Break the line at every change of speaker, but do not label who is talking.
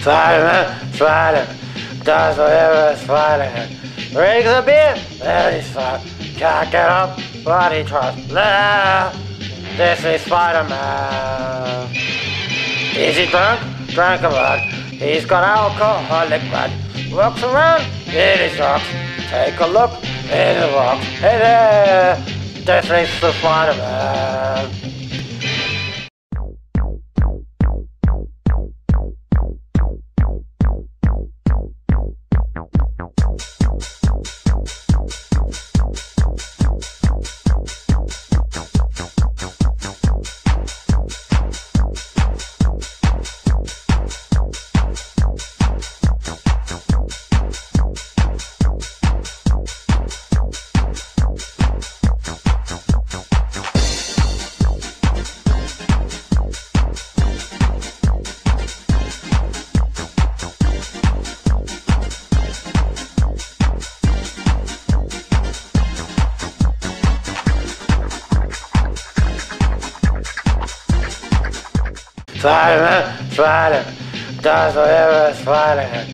Spider-Man, Spider-Man, does whatever Spider-Man. Drinks a beer, then he's fine. Can't get up, but he tries. Nah, this is Spider-Man. Is he drunk? Drunk a lot. He's got alcoholic blood. Walks around in his rocks. Take a look in the rocks. Hey there, this is the Spider-Man. no, no. Spider-Man, Spider-Man, does whatever Spider-Man.